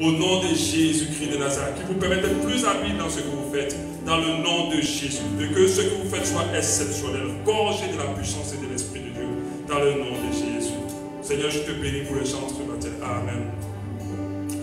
au nom de Jésus-Christ de Nazareth, qui vous permette d'être plus habile dans ce que vous faites, dans le nom de Jésus, de que ce que vous faites soit exceptionnel, gorgé de la puissance et de l'Esprit de Dieu, dans le nom de Jésus. Seigneur, je te bénis pour les chants ce matin. Amen.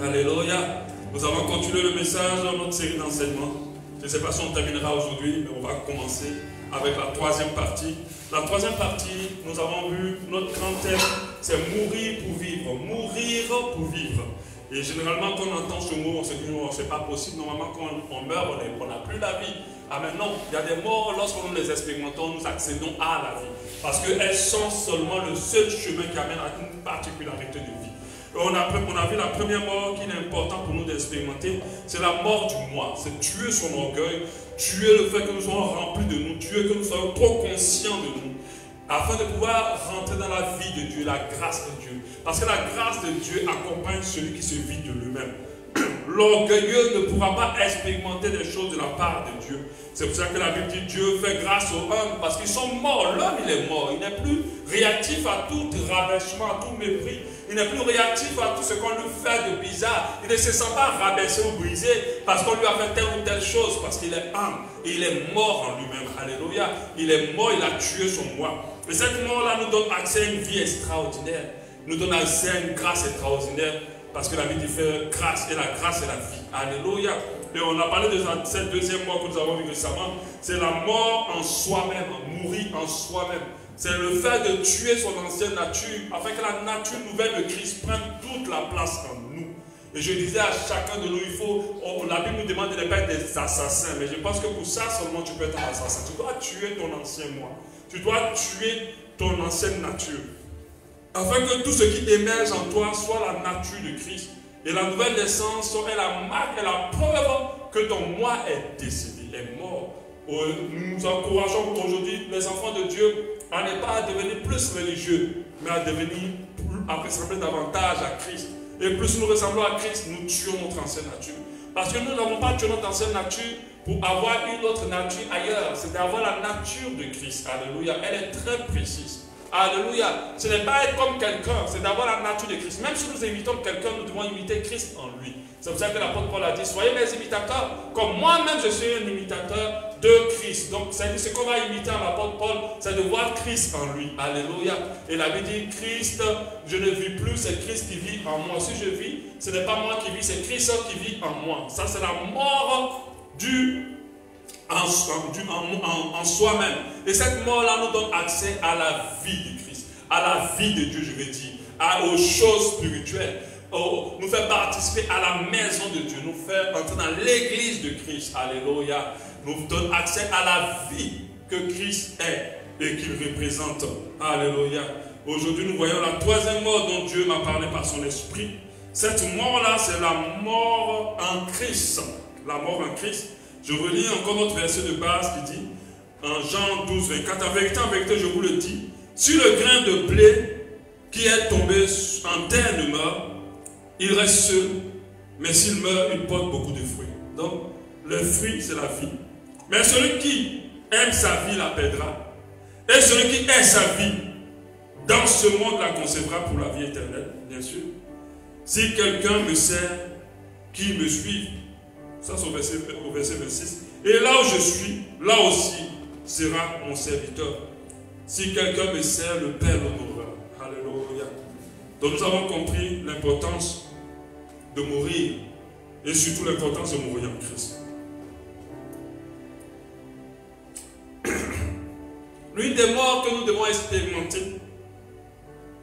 Alléluia. Nous allons continuer le message dans notre série d'enseignements. Je ne sais pas si on terminera aujourd'hui, mais on va commencer avec la troisième partie. La troisième partie, nous avons vu notre grand thème, c'est mourir pour vivre. Mourir pour vivre. Et généralement, quand on entend ce mot, on se dit, non, c'est pas possible. Normalement, quand on meurt, on n'a plus la vie. Ah, mais non, il y a des morts, lorsqu'on les expérimentons, nous accédons à la vie. Parce qu'elles sont seulement le seul chemin qui amène à une particularité de vie. On a, on a vu la première mort qu'il est important pour nous d'expérimenter, c'est la mort du moi. C'est tuer son orgueil, tuer le fait que nous soyons remplis de nous, tuer que nous soyons trop conscients de nous, afin de pouvoir rentrer dans la vie de Dieu, la grâce de Dieu. Parce que la grâce de Dieu accompagne celui qui se vide de lui-même. L'orgueilleux ne pourra pas expérimenter des choses de la part de Dieu. C'est pour ça que la Bible dit Dieu fait grâce aux hommes parce qu'ils sont morts. L'homme, il est mort. Il n'est plus réactif à tout rabaissement, à tout mépris. Il n'est plus réactif à tout ce qu'on lui fait de bizarre. Il ne se sent pas rabaissé ou brisé parce qu'on lui a fait telle ou telle chose, parce qu'il est et il est mort en lui-même. Alléluia. Il est mort, il a tué son moi. Et cette mort-là nous donne accès à une vie extraordinaire. Nous donne accès à une grâce extraordinaire parce que la vie fait grâce et la grâce est la vie. Alléluia. Et on a parlé de cette deuxième mort que nous avons vu récemment. C'est la mort en soi-même, mourir en soi-même. C'est le fait de tuer son ancienne nature afin que la nature nouvelle de Christ prenne toute la place en nous. Et je disais à chacun de nous, il faut, la Bible nous demande de ne pas être des assassins, mais je pense que pour ça seulement tu peux être un assassin. Tu dois tuer ton ancien moi. Tu dois tuer ton ancienne nature. Afin que tout ce qui émerge en toi soit la nature de Christ. Et la nouvelle naissance serait la marque et la preuve que ton moi est décédé, est mort. Nous encourageons aujourd'hui les enfants de Dieu à ne pas devenir plus religieux, mais à devenir, à ressembler davantage à Christ. Et plus nous ressemblons à Christ, nous tuons notre ancienne nature. Parce que nous n'avons pas tué notre ancienne nature pour avoir une autre nature ailleurs. C'est d'avoir la nature de Christ. Alléluia. Elle est très précise. Alléluia. Ce n'est pas être comme quelqu'un, c'est d'avoir la nature de Christ. Même si nous imitons quelqu'un, nous devons imiter Christ en lui. C'est pour ça que l'apôtre Paul a dit, soyez mes imitateurs, comme moi-même je suis un imitateur de Christ. Donc, c'est ce qu'on va imiter à l'apôtre Paul, c'est de voir Christ en lui. Alléluia. Et la Bible dit, Christ, je ne vis plus, c'est Christ qui vit en moi. Si je vis, ce n'est pas moi qui vis, c'est Christ qui vit en moi. Ça, c'est la mort du en, soi-même. Et cette mort-là nous donne accès à la vie de Christ, à la vie de Dieu, je vais dire, à, aux choses spirituelles. nous fait participer à la maison de Dieu, nous fait entrer dans l'église de Christ. Alléluia. Nous donne accès à la vie que Christ est et qu'il représente. Alléluia. Aujourd'hui, nous voyons la troisième mort dont Dieu m'a parlé par son esprit. Cette mort-là, c'est la mort en Christ. La mort en Christ. Je relis encore notre verset de base qui dit, en Jean 12, 24, en vérité, en vérité, je vous le dis, si le grain de blé qui est tombé en terre ne meurt, il reste seul, mais s'il meurt, il porte beaucoup de fruits. Donc, le fruit, c'est la vie. Mais celui qui aime sa vie la perdra. Et celui qui aime sa vie dans ce monde la conservera pour la vie éternelle, bien sûr. Si quelqu'un me sert, qui me suit, ça, c'est au verset, au verset 26. Et là où je suis, là aussi sera mon serviteur. Si quelqu'un me sert, le Père l'honorera. Alléluia. Donc nous avons compris l'importance de mourir et surtout l'importance de mourir en Christ. L'une des morts que nous devons expérimenter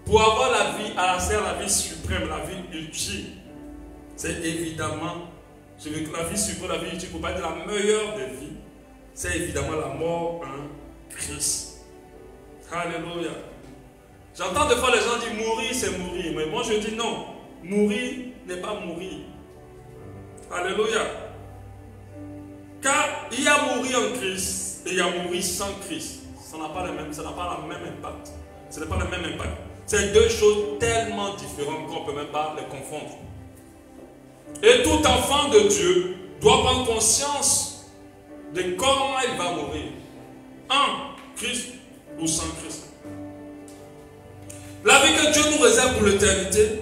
pour avoir la vie à la la vie suprême, la vie ultime, c'est évidemment je veux que la vie suprême, la vie ultime, pour pas être la meilleure des vies, c'est évidemment la mort en Christ. Alléluia. J'entends des fois les gens dire mourir, c'est mourir. Mais moi je dis non. Mourir n'est pas mourir. Alléluia. Car il y a mourir en Christ et il y a mourir sans Christ. Ça n'a pas le même, ça n'a pas le même impact. Ce n'est pas le même impact. C'est deux choses tellement différentes qu'on ne peut même pas les confondre. Et tout enfant de Dieu doit prendre conscience de comment il va mourir. En Christ ou sans Christ. La vie que Dieu nous réserve pour l'éternité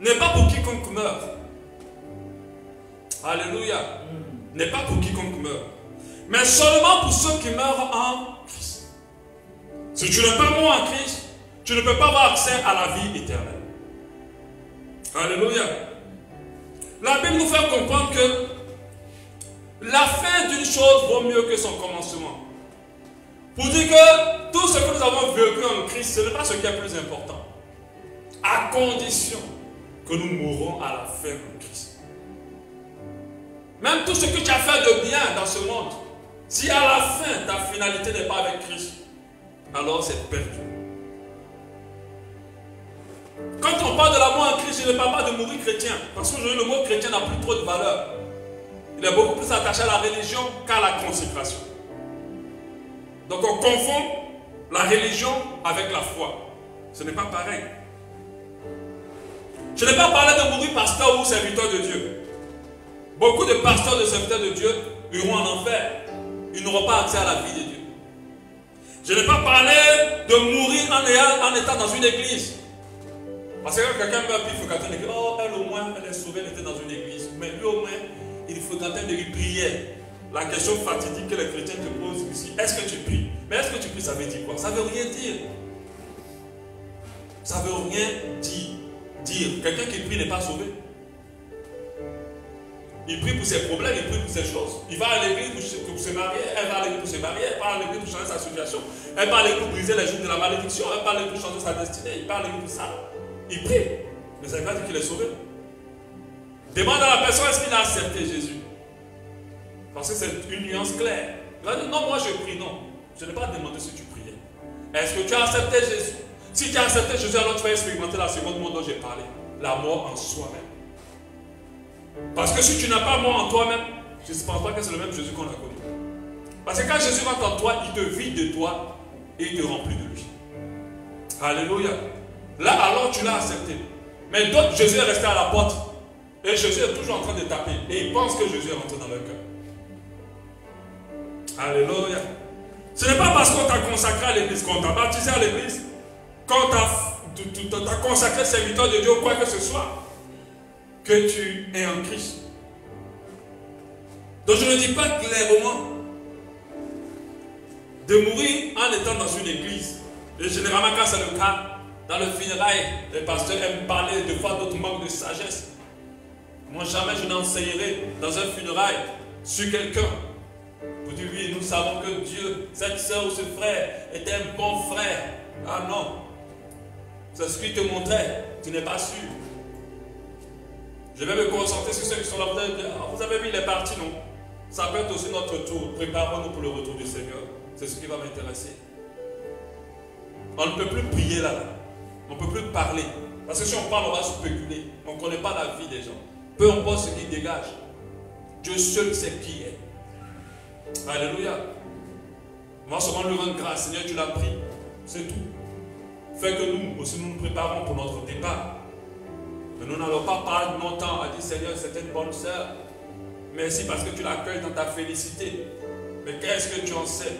n'est pas pour quiconque meurt. Alléluia. N'est pas pour quiconque meurt. Mais seulement pour ceux qui meurent en Christ. Si tu n'es pas mort en Christ, tu ne peux pas avoir accès à la vie éternelle. Alléluia. La Bible nous fait comprendre que la fin d'une chose vaut mieux que son commencement. Pour dire que tout ce que nous avons vécu en Christ, ce n'est pas ce qui est plus important. À condition que nous mourrons à la fin en Christ. Même tout ce que tu as fait de bien dans ce monde, si à la fin ta finalité n'est pas avec Christ, alors c'est perdu. Quand on parle de l'amour en Christ, je ne parle pas de mourir chrétien. Parce qu'aujourd'hui, le mot chrétien n'a plus trop de valeur. Il est beaucoup plus attaché à la religion qu'à la consécration. Donc on confond la religion avec la foi. Ce n'est pas pareil. Je n'ai pas parlé de mourir pasteur ou serviteur de Dieu. Beaucoup de pasteurs de serviteurs de Dieu iront en enfer. Ils n'auront pas accès à la vie de Dieu. Je n'ai pas parlé de mourir en, étant dans une église. Parce que quand quelqu'un meurt, il faut une église. Oh, elle au moins, elle est sauvée, elle était dans une église. Mais lui au moins, il faut de lui prière. La question fatidique que les chrétiens te posent ici, est-ce que tu pries? Mais est-ce que tu pries, ça veut dire quoi? Ça veut rien dire. Ça veut rien dire. Dire, quelqu'un qui prie n'est pas sauvé. Il prie pour ses problèmes, il prie pour ses choses. Il va à l'église pour, se marier, elle va à l'église pour se marier, elle va à l'église pour changer sa situation, elle va à l'église pour briser les jours de la malédiction, elle va à l'église pour changer sa destinée, il va à l'église pour ça. Il prie, mais ça veut pas dire qu'il est sauvé. Demande à la personne est-ce qu'il a accepté Jésus? Parce que c'est une nuance claire. Il va dire non, moi je prie, non. Je n'ai pas demandé si tu priais. Est-ce que tu as accepté Jésus? Si tu as accepté Jésus, alors tu vas expérimenter la seconde mot dont j'ai parlé. La mort en soi-même. Parce que si tu n'as pas mort en toi-même, je ne pense pas que c'est le même Jésus qu'on a connu. Parce que quand Jésus rentre en toi, il te vide de toi et il te remplit de lui. Alléluia. Là, alors tu l'as accepté. Mais d'autres, Jésus est resté à la porte. Et Jésus est toujours en train de taper. Et il pense que Jésus est rentré dans leur cœur. Alléluia. Ce n'est pas parce qu'on t'a consacré à l'église, qu'on t'a baptisé à l'église, qu'on t'a consacré serviteur de Dieu ou quoi que ce soit, que tu es en Christ. Donc je ne dis pas clairement de mourir en étant dans une église. Et généralement, quand c'est le cas, dans le funérail, les pasteurs aiment parler de fois d'autres manques de sagesse. Moi, jamais je n'enseignerai dans un funérail sur quelqu'un vous dites, oui, nous savons que Dieu, cette soeur ou ce frère est un bon frère. Ah non. C'est ce qu'il te montrait. Tu n'es pas sûr. Je vais me concentrer sur ceux qui sont là. Ah, vous avez vu, il est parti, non? Ça peut être aussi notre tour. Préparons-nous pour le retour du Seigneur. C'est ce qui va m'intéresser. On ne peut plus prier là, là. On ne peut plus parler. Parce que si on parle, on va spéculer. On ne connaît pas la vie des gens. Peu importe ce qui dégage. Dieu seul sait qui est. Alléluia. Va seulement lui rendre grâce. Seigneur, tu l'as pris. C'est tout. Fais que nous aussi nous nous préparons pour notre départ. Mais nous n'allons pas parler longtemps à dire Seigneur, c'était une bonne sœur. Merci parce que tu l'accueilles dans ta félicité. Mais qu'est-ce que tu en sais?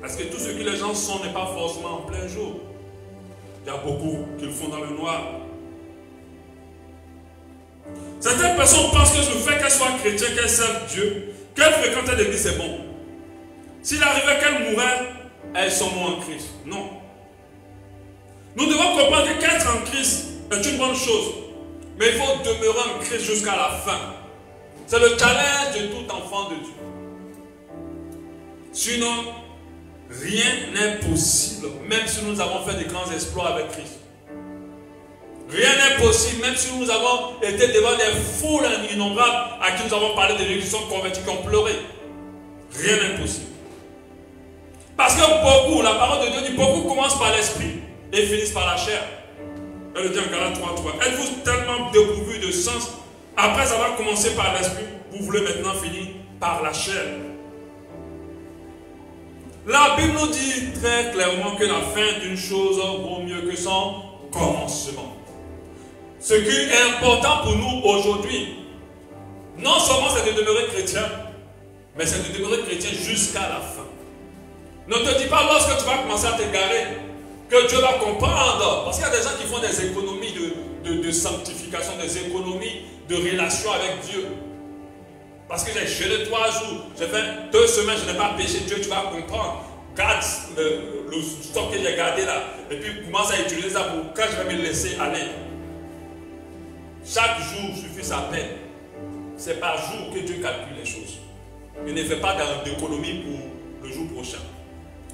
Parce que tout ce que les gens sont n'est pas forcément en plein jour. Il y a beaucoup qui le font dans le noir. Certaines personnes pensent que le fait qu'elles soient chrétiennes, qu'elles servent Dieu, qu'elle fréquentait l'église, c'est bon. S'il arrivait qu'elle mourait, elles sont mortes en Christ. Non. Nous devons comprendre qu'être en Christ est une bonne chose. Mais il faut demeurer en Christ jusqu'à la fin. C'est le challenge de tout enfant de Dieu. Sinon, rien n'est possible, même si nous avons fait des grands exploits avec Christ. Rien n'est possible, même si nous avons été devant des foules innombrables à qui nous avons parlé de Dieu, qui sont convertis, qui ont pleuré. Rien n'est possible. Parce que beaucoup, la parole de Dieu dit, beaucoup commencent par l'esprit et finissent par la chair. Elle le dit en Galates 3.3. Êtes-vous tellement dépourvu de sens? Après avoir commencé par l'esprit, vous voulez maintenant finir par la chair. La Bible nous dit très clairement que la fin d'une chose vaut mieux que son commencement. Ce qui est important pour nous aujourd'hui, non seulement c'est de demeurer chrétien, mais c'est de demeurer chrétien jusqu'à la fin. Ne te dis pas lorsque tu vas commencer à t'égarer que Dieu va comprendre. Parce qu'il y a des gens qui font des économies de, de, sanctification, des économies, de relations avec Dieu. Parce que j'ai jeûné trois jours, j'ai fait deux semaines, je n'ai pas péché, Dieu, tu vas comprendre. Garde le, stock que j'ai gardé là, et puis commence à utiliser ça pour quand je vais me laisser aller. Chaque jour suffit sa peine. C'est par jour que Dieu calcule les choses. Il ne fait pas d'économie pour le jour prochain.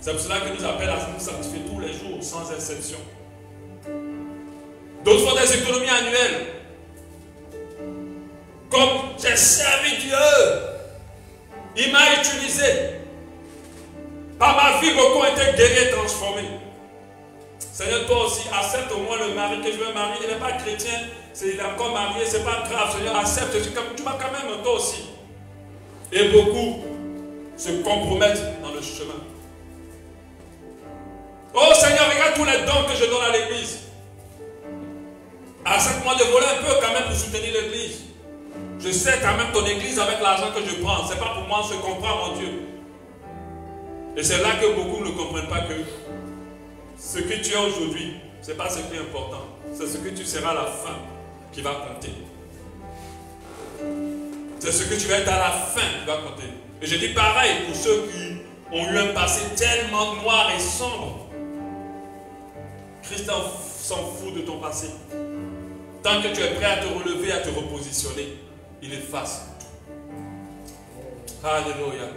C'est pour cela que nous appelle à nous sanctifier tous les jours, sans exception. D'autres font des économies annuelles. Comme j'ai servi Dieu, il m'a utilisé. Par ma vie, beaucoup ont été guéris transformés. Seigneur, toi aussi, accepte au moins le mari que je veux marier. Il n'est pas chrétien, il est encore marié, ce n'est pas grave. Seigneur, accepte. Tu vas quand même, toi aussi. Et beaucoup se compromettent dans le chemin. Oh Seigneur, regarde tous les dons que je donne à l'église. Accepte-moi de voler un peu quand même pour soutenir l'église. Je sais quand même ton église avec l'argent que je prends. Ce n'est pas pour moi, je comprends mon Dieu. Et c'est là que beaucoup ne comprennent pas que ce que tu es aujourd'hui, ce n'est pas ce qui est important. C'est ce que tu seras à la fin qui va compter. C'est ce que tu vas être à la fin qui va compter. Et je dis pareil pour ceux qui ont eu un passé tellement noir et sombre. Christ s'en fout de ton passé. Tant que tu es prêt à te relever, à te repositionner, il efface tout. Alléluia.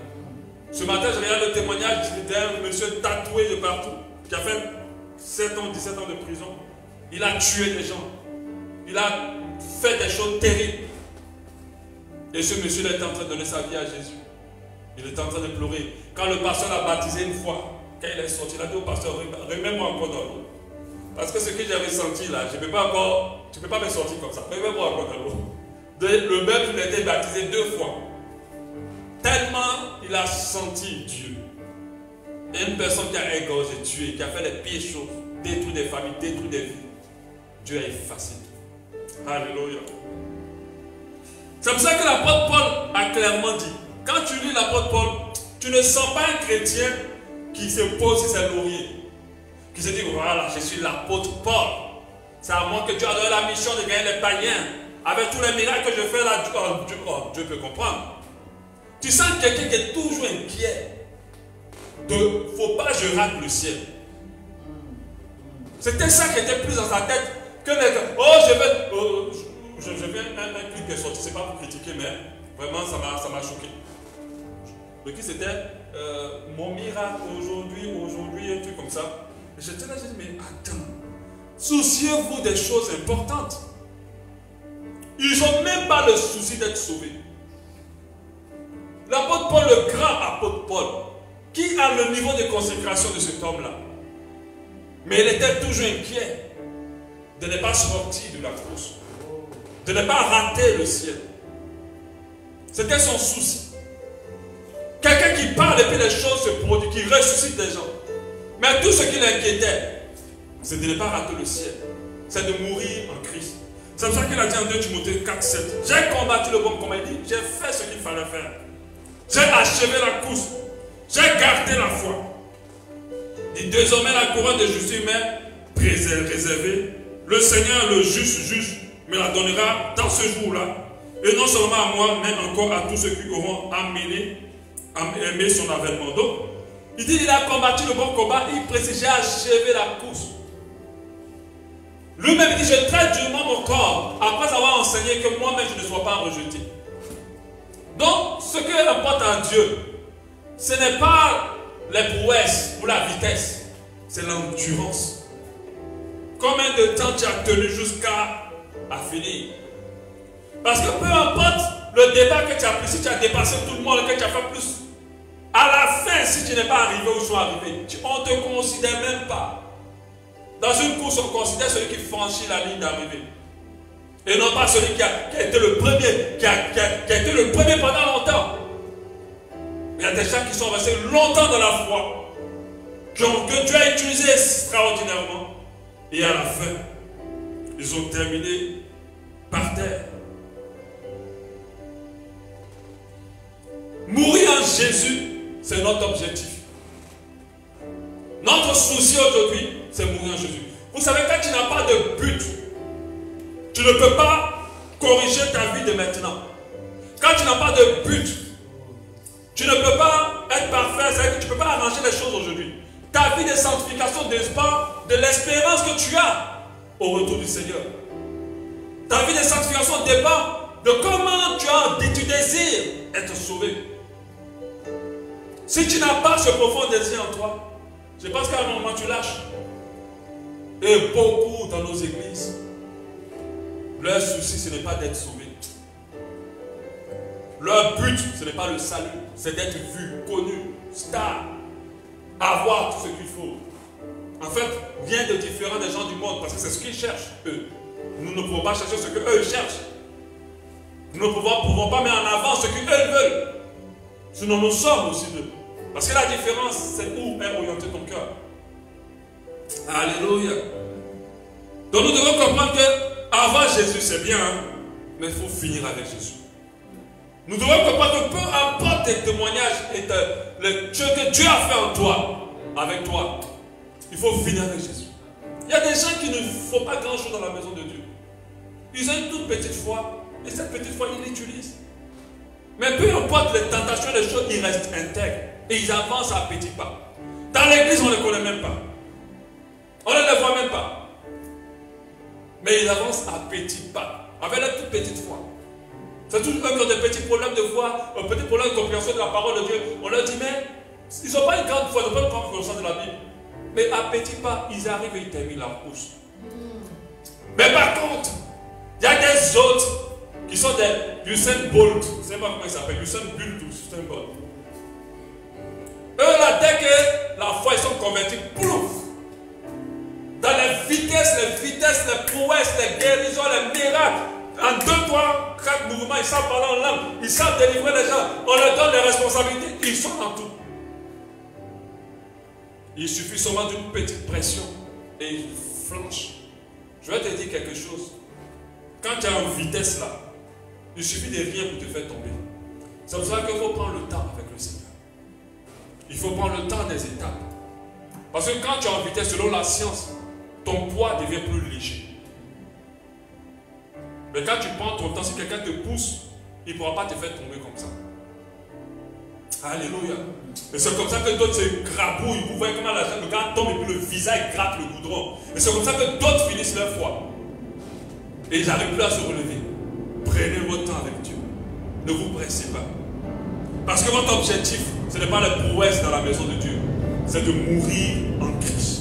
Ce matin, je regarde le témoignage d'un monsieur tatoué de partout, qui a fait 7 ans, 17 ans de prison. Il a tué des gens. Il a fait des choses terribles. Et ce monsieur est en train de donner sa vie à Jésus. Il est en train de pleurer. Quand le pasteur l'a baptisé une fois, quand il est sorti, il a dit au pasteur, remets-moi encore dans l'eau. Parce que ce que j'avais senti là, je ne peux pas encore, tu ne peux pas me sortir comme ça. Remets-moi encore dans l'eau. Le même, il a été baptisé deux fois. Tellement il a senti Dieu. Une personne qui a égorgé, tué, qui a fait les pires choses, détruit des familles, détruit des vies. Dieu a effacé Alléluia. C'est pour ça que l'apôtre Paul a clairement dit, quand tu lis l'apôtre Paul, tu ne sens pas un chrétien qui se pose sur ses lauriers, qui se dit, voilà, je suis l'apôtre Paul. C'est à moi que Dieu a donné la mission de gagner les païens. Avec tous les miracles que je fais là, Dieu, oh, oh, Dieu peut comprendre. Tu sens quelqu'un qui est toujours inquiet. De, faut pas je rate le ciel. C'était ça qui était plus dans sa tête que les Oh, je vais. Oh, je, viens un, un clip qui est sorti, c'est pas pour critiquer, mais vraiment ça m'a choqué. Le qui c'était euh, Mon miracle aujourd'hui, aujourd'hui, un truc comme ça. J'étais là, j'ai dit, mais attends, souciez-vous des choses importantes. Ils n'ont même pas le souci d'être sauvés. L'apôtre Paul, le grand apôtre Paul, qui a le niveau de consécration de cet homme-là. Mais il était toujours inquiet de ne pas sortir de la course, de ne pas rater le ciel. C'était son souci. Quelqu'un qui parle et puis les choses se produisent, qui ressuscite des gens. Mais tout ce qui l'inquiétait, c'est de ne pas rater le ciel. C'est de mourir en Christ. C'est pour ça qu'il a dit en 2 Timothée 4, 7. J'ai combattu le bon combat. Il dit, j'ai fait ce qu'il fallait faire. J'ai achevé la course. J'ai gardé la foi. Et désormais la couronne de justice m'est réservée. Le Seigneur, le juste juge, me la donnera dans ce jour-là. Et non seulement à moi, mais encore à tous ceux qui auront amené, aimé son avènement. Donc, il dit il a combattu le bon combat. Il précise j'ai achevé la course. Lui-même dit je traite durement mon corps après avoir enseigné que moi-même je ne sois pas rejeté. Donc, ce que importe à Dieu, ce n'est pas les prouesses ou la vitesse, c'est l'endurance. Combien de temps tu as tenu jusqu'à finir? Parce que peu importe le débat que tu as pris, si tu as dépassé tout le monde, que tu as fait plus, à la fin, si tu n'es pas arrivé où ils sont arrivés, on ne te considère même pas. Dans une course, on considère celui qui franchit la ligne d'arrivée. Et non pas celui qui a, été le premier, qui a, été le premier pendant longtemps. Il y a des gens qui sont restés longtemps dans la foi, que Dieu a utilisé extraordinairement. Et à la fin, ils ont terminé par terre. Mourir en Jésus, c'est notre objectif. Notre souci aujourd'hui, c'est mourir en Jésus. Vous savez, quand tu n'as pas de but, Tu ne peux pas corriger ta vie de maintenant. Quand tu n'as pas de but, tu ne peux pas être parfait, c'est-à-dire que tu ne peux pas arranger les choses aujourd'hui. Ta vie de sanctification dépend de l'espérance que tu as au retour du Seigneur. Ta vie de sanctification dépend de comment tu as, tu désires être sauvé. Si tu n'as pas ce profond désir en toi, c'est parce qu'à un moment tu lâches. Et beaucoup dans nos églises, leur souci, ce n'est pas d'être sauvé. Leur but, ce n'est pas le salut, c'est d'être vu, connu, star, avoir tout ce qu'il faut. En fait, rien de différent des gens du monde, parce que c'est ce qu'ils cherchent, eux. Nous ne pouvons pas chercher ce qu'eux cherchent. Nous ne pouvons, pouvons, pas mettre en avant ce qu'ils veulent. Sinon, nous sommes aussi d'eux. Parce que la différence, c'est où est orienté ton cœur. Alléluia. Donc nous devons comprendre que avant Jésus, c'est bien, hein, mais il faut finir avec Jésus. Nous devons comprendre que peu importe tes témoignages et ce que Dieu a fait en toi, avec toi, il faut finir avec Jésus. Il y a des gens qui ne font pas grand-chose dans la maison de Dieu. Ils ont une toute petite foi, et cette petite foi, ils l'utilisent. Mais peu importe les tentations, les choses, ils restent intègres. Et ils avancent à petits pas. Dans l'église, on ne les connaît même pas. On ne les voit même pas. Mais ils avancent à petits pas. Avec la toute petite foi. C'est toujours eux qui ont des petits problèmes de foi, un petit problème de compréhension de la parole de Dieu. On leur dit, mais ils n'ont pas une grande foi, ils n'ont pas une grande connaissance de la Bible. Mais à petits pas, ils arrivent et ils terminent leur course. Mais par contre, il y a des autres qui sont des Usain Bolt. Je ne sais pas comment ils s'appellent. Usain Bolt ou Usain Bolt. Eux, là, dès que la foi, ils sont convertis, plouf Dans les vitesses, les vitesses, les prouesses, les guérisons, les miracles. En deux, trois, quatre mouvements, ils savent parler en langue. Ils savent délivrer les gens. On leur donne les responsabilités. Ils sont en tout. Il suffit seulement d'une petite pression et ils flanchent. Je vais te dire quelque chose. Quand tu es en vitesse là, il suffit de rien pour te faire tomber. C'est pour ça qu'il faut prendre le temps avec le Seigneur. Il faut prendre le temps des étapes. Parce que quand tu es en vitesse, selon la science, ton poids devient plus léger. Mais quand tu prends ton temps, si quelqu'un te pousse, il ne pourra pas te faire tomber comme ça. Alléluia. Et c'est comme ça que d'autres se grabouillent. Vous voyez comment la, le gars tombe et puis le visage gratte le goudron. Et c'est comme ça que d'autres finissent leur foi. Et ils n'arrivent plus à se relever. Prenez votre temps avec Dieu. Ne vous pressez pas. Parce que votre objectif, ce n'est pas la prouesse dans la maison de Dieu. C'est de mourir en Christ.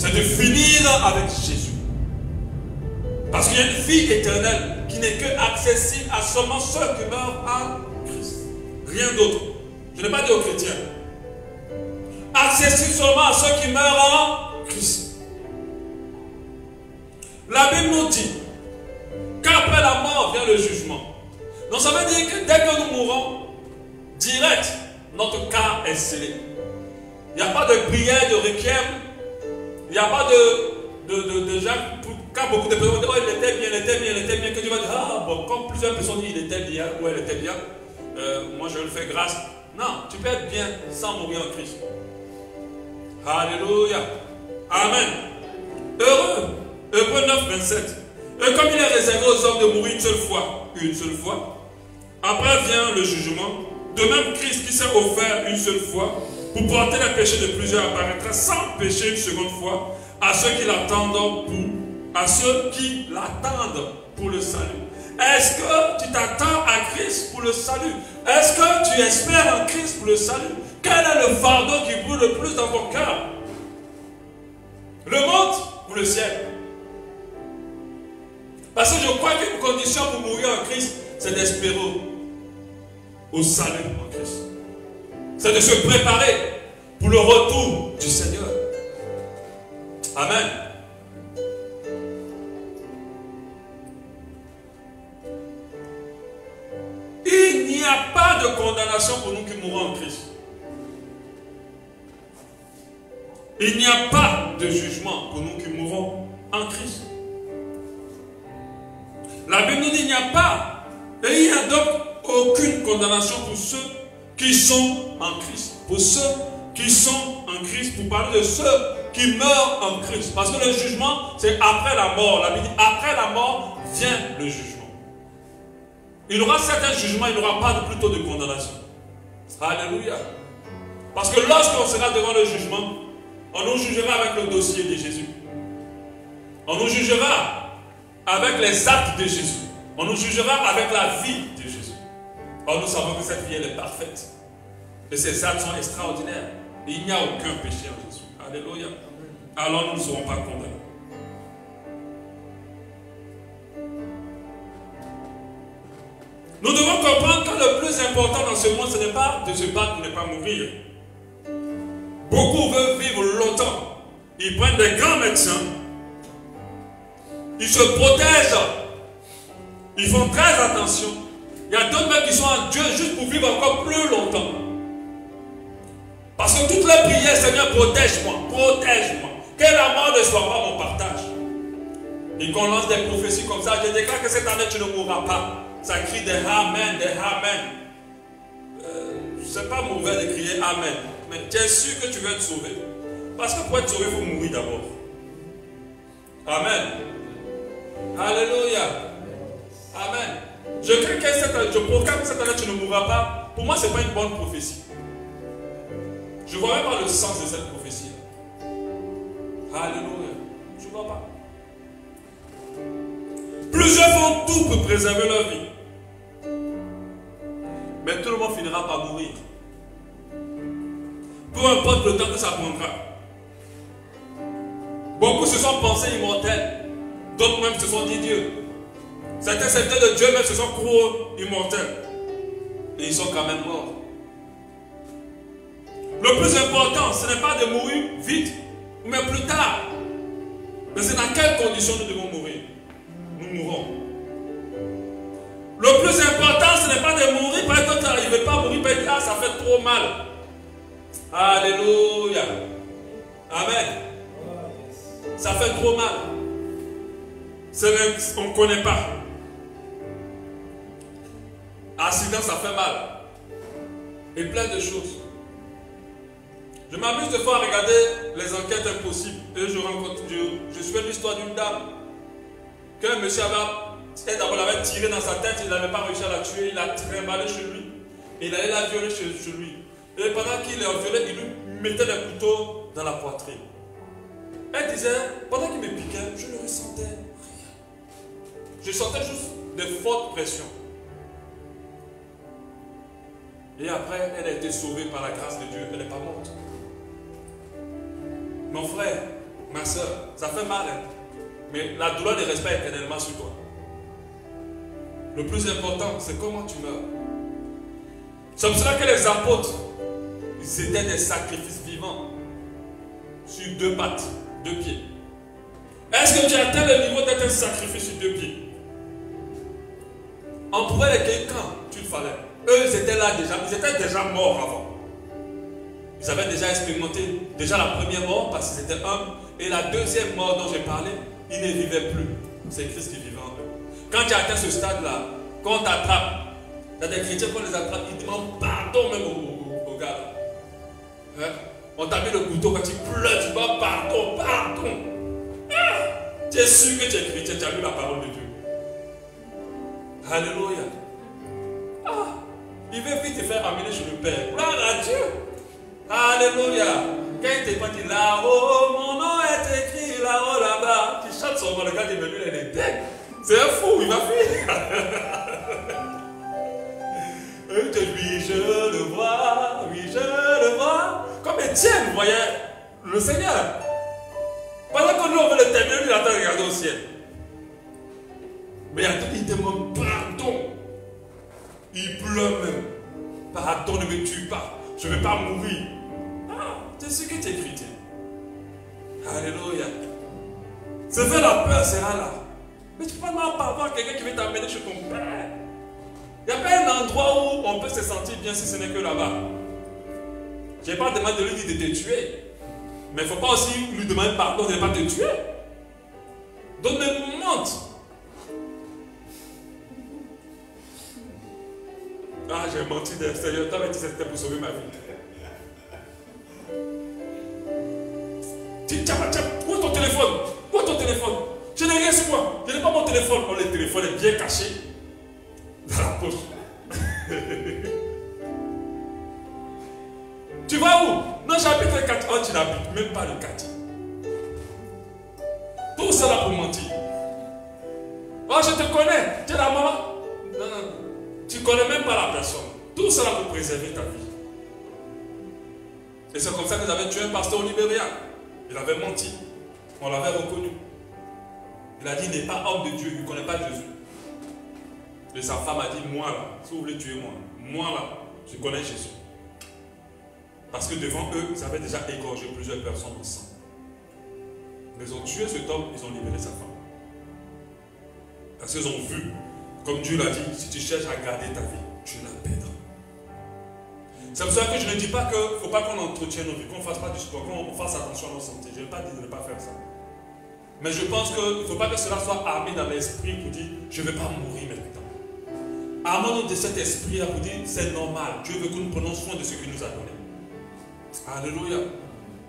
C'est de finir avec Jésus. Parce qu'il y a une vie éternelle qui n'est que accessible à seulement ceux qui meurent en Christ. Rien d'autre. Je n'ai pas dit aux chrétiens. Accessible seulement à ceux qui meurent en Christ. La Bible nous dit qu'après la mort vient le jugement. Donc ça veut dire que dès que nous mourons, direct, notre cas est scellé. Il n'y a pas de prière, de requiem. Il n'y a pas de, de, de, gens, quand beaucoup de personnes disent, oh, il était bien, il était bien, il était bien, que tu vas dire, ah bon, comme plusieurs personnes disent, il était bien, ou elle était bien, euh, moi je le fais grâce. Non, tu peux être bien sans mourir en Christ. Alléluia. Amen. Heureux. Heureux 9, 27. Et comme il est réservé aux hommes de mourir une seule fois, une seule fois, après vient le jugement. De même, Christ qui s'est offert une seule fois pour porter les péchés de plusieurs apparaîtra sans péché une seconde fois à ceux qui l'attendent pour, à ceux qui l'attendent pour le salut. Est-ce que tu t'attends à Christ pour le salut? Est-ce que tu espères en Christ pour le salut? Quel est le fardeau qui brûle le plus dans ton cœur Le monde ou le ciel? Parce que je crois qu'une condition pour mourir en Christ, c'est d'espérer au salut en Christ. C'est de se préparer pour le retour du Seigneur. Amen. Il n'y a pas de condamnation pour nous qui mourons en Christ. Il n'y a pas de jugement pour nous qui mourons en Christ. La Bible nous dit qu'il n'y a pas. Et il n'y a donc aucune condamnation pour ceux qui sont en Christ. Pour ceux qui sont en Christ, pour parler de ceux qui meurt en Christ. Parce que le jugement, c'est après la mort. La Bible dit, après la mort vient le jugement. Il y aura certains jugements, il n'y aura pas plutôt de condamnation. Alléluia. Parce que lorsqu'on sera devant le jugement, on nous jugera avec le dossier de Jésus. On nous jugera avec les actes de Jésus. On nous jugera avec la vie. Or, nous savons que cette vie, elle est parfaite. Et ses actes sont extraordinaires. Il n'y a aucun péché en Jésus. Alléluia. Alors nous ne serons pas condamnés. Nous devons comprendre que le plus important dans ce monde, ce n'est pas de se battre pour ne pas mourir. Beaucoup veulent vivre longtemps. Ils prennent des grands médecins. Ils se protègent. Ils font très attention. Il y a d'autres mecs qui sont en Dieu juste pour vivre encore plus longtemps. Parce que toutes les prières, Seigneur, protège-moi, protège-moi. Que la mort ne soit pas mon partage. Et qu'on lance des prophéties comme ça, je déclare que cette année tu ne mourras pas. Ça crie des Amen, des Amen. Euh, c'est pas mauvais de crier Amen. Mais tu es sûr que tu veux être sauvé. Parce que pour être sauvé, il faut mourir d'abord. Amen. Alléluia. Amen. Je crains que cette année, je proclame que cette année tu ne mourras pas. Pour moi, ce n'est pas une bonne prophétie. Je ne vois même pas le sens de cette prophétie. Alléluia. Je ne vois pas. Plusieurs font tout pour préserver leur vie. Mais tout le monde finira par mourir. Peu importe le temps que ça prendra. Beaucoup se sont pensés immortels. D'autres même se sont dit Dieu. Certains serviteurs de Dieu même se sont cru immortels. Et ils sont quand même morts. Le plus important, ce n'est pas de mourir vite, mais plus tard. Mais c'est dans quelles conditions nous devons mourir? Nous mourrons. Le plus important, ce n'est pas de mourir parce que tu n'arrives pas mourir parce que ah, ça fait trop mal. Alléluia. Amen. Ça fait trop mal. on ne connaît pas. Accident, ça fait mal. Et plein de choses. Je m'amuse de fois à regarder les enquêtes impossibles. Et je rencontre, je, je suis l'histoire d'une dame. Qu'un monsieur avait, d'abord l'avait tiré dans sa tête, il n'avait pas réussi à la tuer, il a trimballé chez lui. Et il allait la violer chez, lui. Et pendant qu'il la violé, il lui mettait le couteau dans la poitrine. Elle disait, pendant qu'il me piquait, je ne ressentais rien. Je sentais juste de fortes pressions. Et après, elle a été sauvée par la grâce de Dieu. Elle n'est pas morte. Mon frère, ma soeur, ça fait mal. Hein. Mais la douleur ne reste pas éternellement sur toi. Le plus important, c'est comment tu meurs. C'est pour cela que les apôtres, ils étaient des sacrifices vivants. Sur deux pattes, deux pieds. Est-ce que tu as atteint le niveau d'être un sacrifice sur deux pieds? On pouvait les cueillir quand tu le fallait. Eux, étaient là déjà. Ils étaient déjà morts avant. Ils avaient déjà expérimenté déjà la première mort parce qu'ils étaient hommes. Et la deuxième mort dont j'ai parlé, ils ne vivaient plus. C'est Christ qui vivait en eux. Quand tu as atteint ce stade-là, quand on t'attrape, il y a des chrétiens qu'on les attrape, ils demandent pardon même au, gars. Hein? On t'a mis le couteau quand tu pleures, tu demandes pardon, pardon. Ah! Tu es sûr que tu es chrétien, tu as lu la parole de Dieu. Alléluia. Il veut vite te faire amener chez le Père. Gloire à Dieu. Alléluia. Quand il te dit là-haut, mon nom est écrit là-haut, là-bas, tu chantes son gars dit, mais lui, il est. C'est un fou, il va fuir. Et te lui, je le vois, oui, je le vois. Comme Étienne voyait le Seigneur. Pendant que nous, on veut le terminer, il attend de regarder au ciel. Mais il demande pardon. Il pleure même. Pardon, ne me tue pas. Je ne vais pas mourir. C'est ce que tu es chrétien. Alléluia. C'est fait la peur sera là. Mais tu peux pas avoir quelqu'un qui veut t'amener chez ton père. Il n'y a pas un endroit où on peut se sentir bien si ce n'est que là-bas. Je n'ai pas demandé de lui de te tuer. Mais il ne faut pas aussi lui demander pardon de ne pas te tuer. Donc ne monte. Ah, j'ai menti, de, Seigneur, t'avais dit que c'était pour sauver ma vie. Tiens, tiens, tiens, où est ton téléphone? Où est ton téléphone? Je n'ai rien sur moi. Je n'ai pas mon téléphone. Oh, le téléphone est bien caché dans la poche. tu vas où? Non, le quartier. Oh, tu n'habites même pas le quartier. Tout cela pour mentir. Tout cela pour préserver ta vie. Et c'est comme ça vous avez tué un pasteur au Libéria. Il avait menti. On l'avait reconnu. Il a dit, il n'est pas homme de Dieu, il ne connaît pas Jésus. Et sa femme a dit, moi là, si vous voulez tuer moi, moi là, je connais Jésus. Parce que devant eux, ils avaient déjà égorgé plusieurs personnes en sang. Ils ont tué cet homme, ils ont libéré sa femme. Parce qu'ils ont vu, comme Dieu l'a dit, si tu cherches à garder ta vie, tu la perdras. C'est pour ça que je ne dis pas qu'il ne faut pas qu'on entretienne nos vies, qu'on ne fasse pas du sport, qu'on fasse attention à notre santé. Je ne vais pas dire de ne pas faire ça. Mais je pense qu'il ne faut pas que cela soit armé dans l'esprit pour dire je ne vais pas mourir maintenant. Armons-nous de cet esprit-là pour dire c'est normal. Dieu veut que nous prenions soin de ce qu'il nous a donné. Alléluia.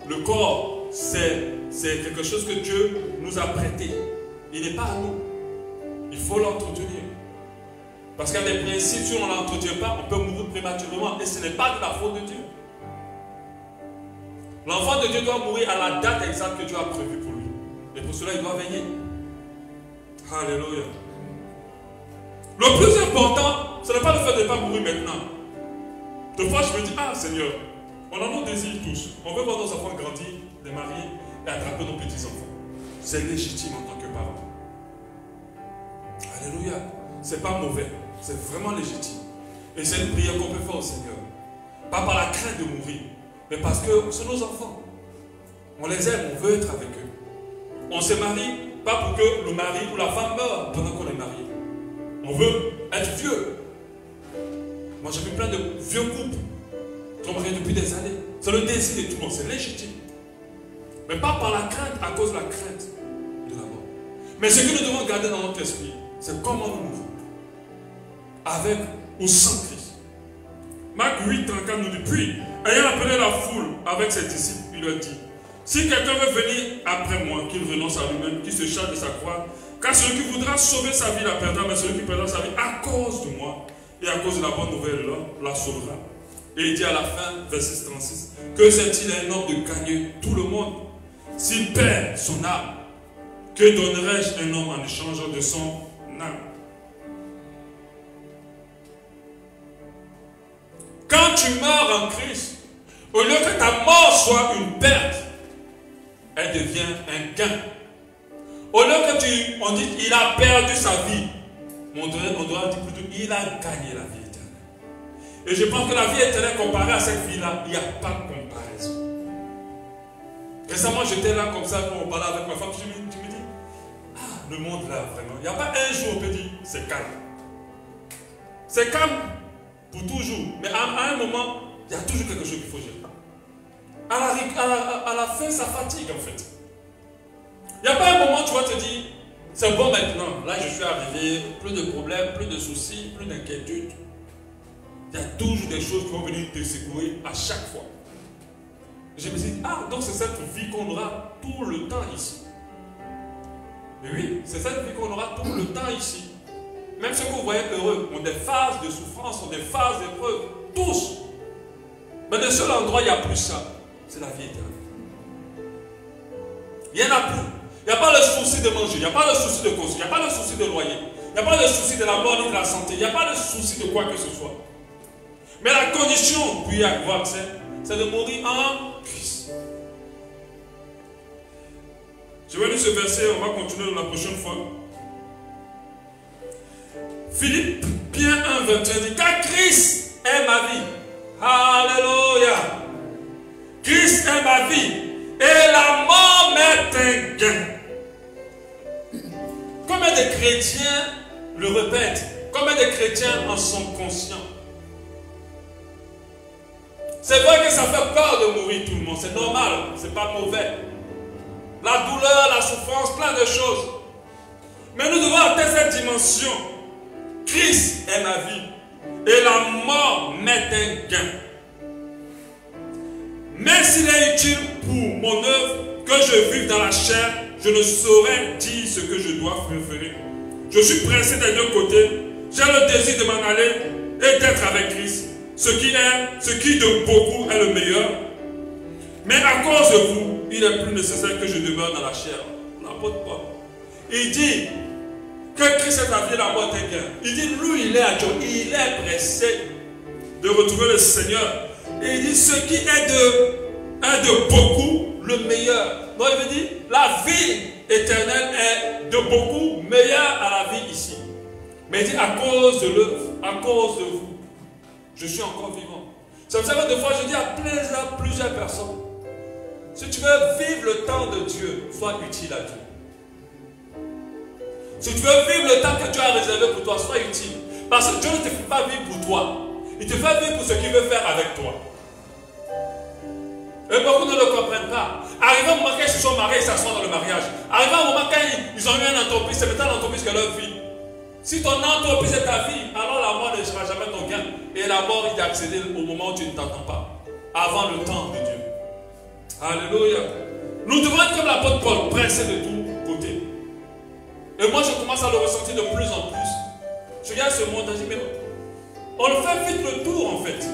Le corps, c'est quelque chose que Dieu nous a prêté. Il n'est pas à nous. Il faut l'entretenir. Parce qu'il y a des principes, si on ne l'entretient pas, on peut mourir prématurément. Et ce n'est pas de la faute de Dieu. L'enfant de Dieu doit mourir à la date exacte que Dieu a prévue pour lui. Et pour cela, il doit veiller. Alléluia. Le plus important, ce n'est pas le fait de ne pas mourir maintenant. De fois, je me dis, ah Seigneur, on a nos désirs tous. On veut voir nos enfants grandir, les marier et attraper nos petits-enfants. C'est légitime en tant que parent. Alléluia. C'est pas mauvais. C'est vraiment légitime. Et c'est une prière qu'on peut faire au Seigneur. Pas par la crainte de mourir, mais parce que c'est nos enfants. On les aime, on veut être avec eux. On se marie pas pour que le mari ou la femme meure pendant qu'on est marié. On veut être vieux. Moi j'ai vu plein de vieux couples qui sont mariés depuis des années. C'est le désir de tout le monde, c'est légitime. Mais pas par la crainte, à cause de la crainte de la mort. Mais ce que nous devons garder dans notre esprit, c'est comment nous mourons. Avec ou sans Christ. Marc 8, 34 nous dit, puis, ayant appelé la foule avec ses disciples, il leur dit, si quelqu'un veut venir après moi, qu'il renonce à lui-même, qu'il se charge de sa croix, car celui qui voudra sauver sa vie la perdra, mais celui qui perdra sa vie à cause de moi et à cause de la bonne nouvelle la sauvera. Et il dit à la fin, verset 36, que c'est-il un homme de gagner tout le monde? S'il perd son âme Que donnerais-je un homme en échange de son âme? Quand tu meurs en Christ, au lieu que ta mort soit une perte, elle devient un gain. Au lieu que tu, on dit il a perdu sa vie, on doit, dire plutôt il a gagné la vie éternelle. Et je pense que la vie éternelle comparée à cette vie-là, il n'y a pas de comparaison. Récemment, j'étais là comme ça, on parlait avec ma femme, je me, me dis, ah, le monde là, vraiment, il n'y a pas un jour où on peut dire, c'est calme. C'est calme pour toujours. Mais à, un moment, il y a toujours quelque chose qu'il faut gérer. À la, fin, ça fatigue en fait. Il n'y a pas un moment où tu vas te dire, c'est bon maintenant, là je suis arrivé, plus de problèmes, plus de soucis, plus d'inquiétudes. Il y a toujours des choses qui vont venir te secouer à chaque fois. Je me dis, ah, donc c'est cette vie qu'on aura tout le temps ici. Mais oui, c'est cette vie qu'on aura tout le temps ici. Même ceux que vous voyez heureux ont des phases de souffrance, ont des phases d'épreuve. Tous. Mais de seul endroit, il n'y a plus ça. C'est la vie éternelle. Il n'y en a plus. Il n'y a pas le souci de manger, il n'y a pas le souci de construire, il n'y a pas le souci de loyer, il n'y a pas le souci de la mort ni de la santé, il n'y a pas le souci de quoi que ce soit. Mais la condition pour y avoir c'est de mourir en Christ. Je vais lire ce verset, on va continuer la prochaine fois. Philippe, Pierre 1, 21 dit Car Christ est ma vie. Alléluia. Christ est ma vie. Et la mort m'est un gain. Combien de chrétiens le répètent? Combien de chrétiens en sont conscients? C'est vrai que ça fait peur de mourir tout le monde. C'est normal. C'est pas mauvais. La douleur, la souffrance, plein de choses. Mais nous devons atteindre cette dimension Christ est ma vie et la mort m'est un gain. Mais s'il est utile pour mon œuvre que je vive dans la chair, je ne saurais dire ce que je dois préférer. Je suis pressé des deux côtés. J'ai le désir de m'en aller et d'être avec Christ. Ce qui est, ce qui de beaucoup est le meilleur. Mais à cause de vous, il est plus nécessaire que je demeure dans la chair. N'importe pas. Il dit que Christ est vie, la mort. Il dit, lui, il est à Dieu. Il est pressé de retrouver le Seigneur. Et il dit, ce qui est de, de beaucoup, le meilleur. Donc il veut dire, la vie éternelle est de beaucoup meilleure à la vie ici. Mais il dit, à cause de l'œuvre, à cause de vous, je suis encore vivant. C'est pour ça que des fois je dis à plusieurs personnes, si tu veux vivre le temps de Dieu, sois utile à Dieu. Si tu veux vivre le temps que Dieu a réservé pour toi, sois utile. Parce que Dieu ne te fait pas vivre pour toi. Il te fait vivre pour ce qu'il veut faire avec toi. Et beaucoup ne le comprennent pas. Arrivé un moment quand ils se sont mariés, ils s'assoient dans le mariage. Arrivé un moment quand ils ont eu une entreprise, c'est maintenant l'entreprise que leur vie. Si ton entreprise est ta vie, alors la mort ne sera jamais ton gain. Et la mort, il accéder au moment où tu ne t'entends pas. Avant le temps de Dieu. Alléluia. Nous devons être comme l'apôtre Paul, pressé de côtés. Et moi, je commence à le ressentir de plus en plus. Je regarde ce monde, je dis, mais on le fait vite le tour en fait.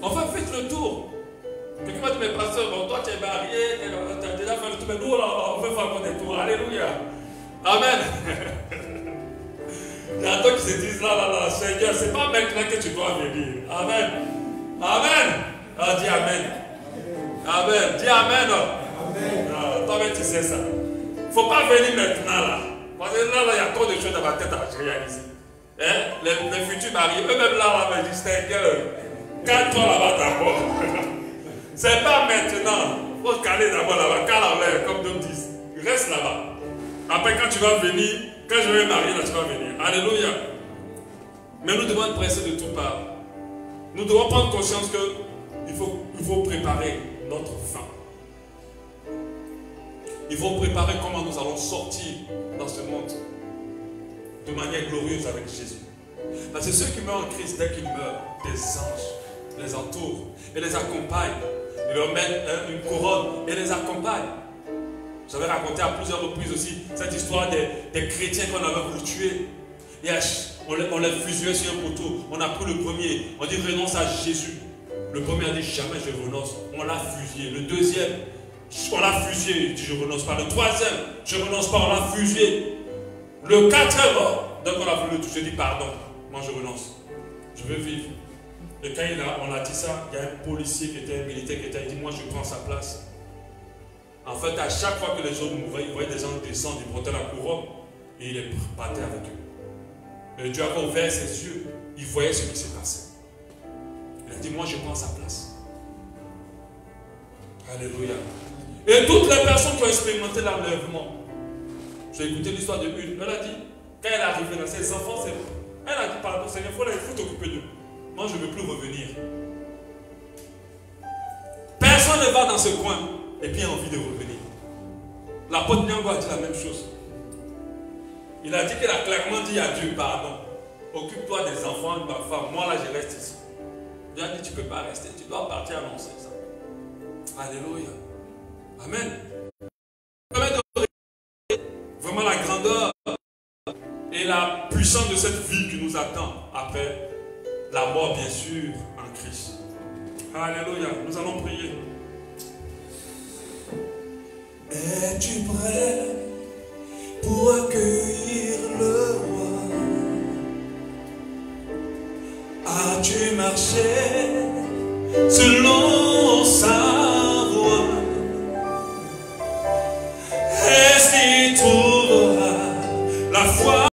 On fait vite le tour. Quelqu'un m'a dit, mais pasteur, bon, toi tu es marié, tu as déjà fait le tour, mais nous on veut faire des tours? Alléluia. Amen. Il y a qui se disent là, là, là, Seigneur, c'est pas maintenant que tu dois venir. Amen. Amen. Ah, dis Amen. Amen. Dis Amen. Amen. Ah, toi-même, tu sais ça. Ne faut pas venir maintenant là. Parce que là, là, il y a trop de choses dans ma tête à réaliser. Hein? Les, futurs mariés, eux-mêmes là, là, disent Seigneur, calme-toi là-bas d'abord. c'est pas maintenant. Il faut se caler d'abord là-bas, en l'air, comme d'autres disent. Reste là-bas. Après, quand tu vas venir, quand je vais marier, là, tu vas venir. Alléluia. Mais nous devons être pressés de tout part. Nous devons prendre conscience faut, il faut préparer notre fin. Il faut préparer comment nous allons sortir dans ce monde de manière glorieuse avec Jésus. Parce que ceux qui meurent en Christ, dès qu'ils meurent, des anges les entourent et les accompagnent. Ils leur mettent une couronne et les accompagnent. J'avais raconté à plusieurs reprises aussi cette histoire des, chrétiens qu'on avait voulu tuer. On les, on fusillait sur un poteau. On a pris le premier. On dit renonce à Jésus. Le premier a dit jamais je renonce. On l'a fusillé. Le deuxième, on l'a fusillé. Il je renonce pas. Le troisième, je renonce pas. On l'a fusillé. Le quatrième, donc on a voulu le toucher. Il dit pardon. Moi je renonce. Je veux vivre. Et quand il on a dit ça, il y a un policier qui était un militaire qui était. Il dit moi je prends sa place. En fait, à chaque fois que les gens mouraient, ils voyaient des gens descendre, ils portaient la couronne et il les avec eux. Mais Dieu avait ouvert ses yeux, il voyait ce qui s'est passé. Il a dit, moi je prends sa place. Alléluia. Et toutes les personnes qui ont expérimenté l'enlèvement, j'ai écouté l'histoire de une, elle a dit, quand elle est arrivée dans ses enfants, elle a dit, pardon Seigneur, il faut t'occuper d'eux. Moi je ne veux plus revenir. Personne ne va dans ce coin et puis a envie de revenir. L'apôtre Nyango a dit la même chose. Il a dit qu'il a clairement dit à Dieu, pardon, occupe-toi des enfants, de ma femme, moi là je reste ici. Dieu a dit, tu ne peux pas rester, tu dois partir annoncer ça. Alléluia. Amen. Vraiment la grandeur et la puissance de cette vie qui nous attend après la mort, bien sûr, en Christ. Alléluia. Nous allons prier. Es-tu prêt pour accueillir le roi? As-tu marché selon sa Est-ce qu'il trouvera la foi